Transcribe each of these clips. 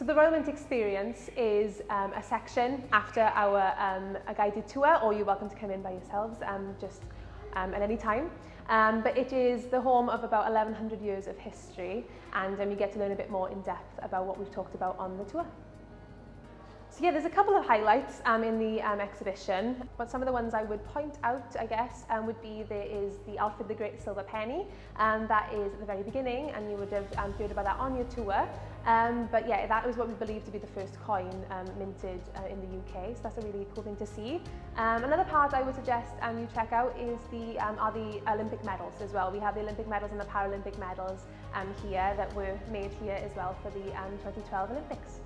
So the Mint Experience is um, a section after our um, a guided tour, or you're welcome to come in by yourselves um, just um, at any time. Um, but it is the home of about 1100 years of history and um, you get to learn a bit more in depth about what we've talked about on the tour. So yeah, there's a couple of highlights um, in the um, exhibition, but some of the ones I would point out, I guess, um, would be there is the Alfred the Great silver penny, and that is at the very beginning, and you would have um, heard about that on your tour. Um, but yeah, that was what we believe to be the first coin um, minted uh, in the UK, so that's a really cool thing to see. Um, another part I would suggest um, you check out is the um, are the Olympic medals as well. We have the Olympic medals and the Paralympic medals um, here that were made here as well for the um, 2012 Olympics.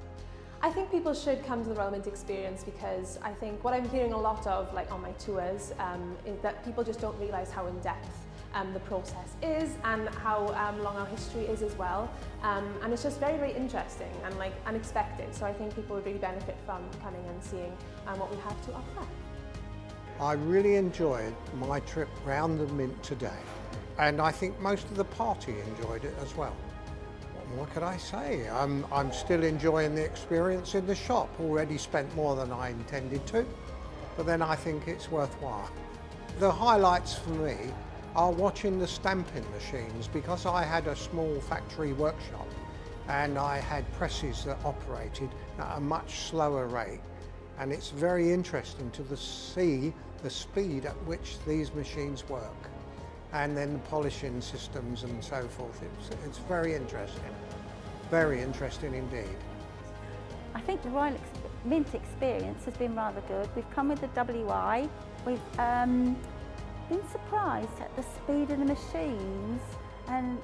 I think people should come to the Mint experience because I think what I'm hearing a lot of like on my tours um, is that people just don't realise how in depth um, the process is and how um, long our history is as well. Um, and it's just very, very interesting and like unexpected. So I think people would really benefit from coming and seeing um, what we have to offer. I really enjoyed my trip round the Mint today and I think most of the party enjoyed it as well. What could I say? I'm, I'm still enjoying the experience in the shop. Already spent more than I intended to, but then I think it's worthwhile. The highlights for me are watching the stamping machines because I had a small factory workshop and I had presses that operated at a much slower rate and it's very interesting to see the speed at which these machines work and then the polishing systems and so forth. It's, it's very interesting, very interesting indeed. I think the Royal Mint experience has been rather good. We've come with the WI, we've um, been surprised at the speed of the machines and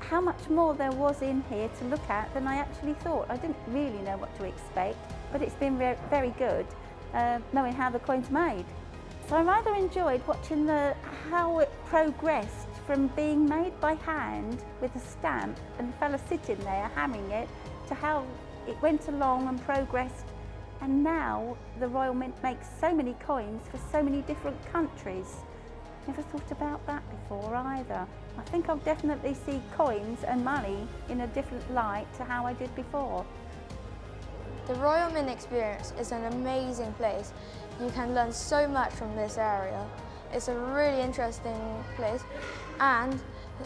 how much more there was in here to look at than I actually thought. I didn't really know what to expect, but it's been very, very good uh, knowing how the coin's made. So I rather enjoyed watching the, how it progressed from being made by hand with a stamp and the fella sitting there hammering it to how it went along and progressed and now the Royal Mint makes so many coins for so many different countries. Never thought about that before either. I think I'll definitely see coins and money in a different light to how I did before. The Royal Mint experience is an amazing place you can learn so much from this area. It's a really interesting place and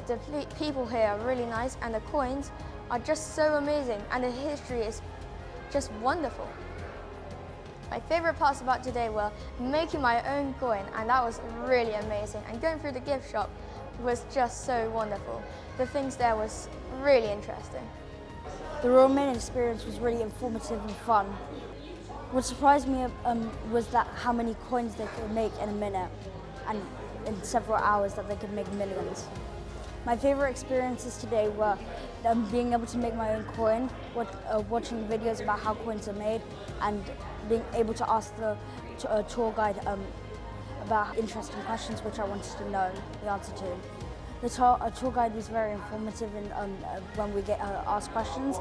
the people here are really nice and the coins are just so amazing and the history is just wonderful. My favourite parts about today were making my own coin and that was really amazing and going through the gift shop was just so wonderful. The things there was really interesting. The Mint experience was really informative and fun. What surprised me um, was that how many coins they could make in a minute and in several hours that they could make millions. My favorite experiences today were um, being able to make my own coin, what, uh, watching videos about how coins are made and being able to ask the uh, tour guide um, about interesting questions which I wanted to know the answer to. The tour, uh, tour guide was very informative in, um, uh, when we get uh, asked questions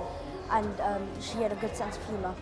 and um, she had a good sense of humour.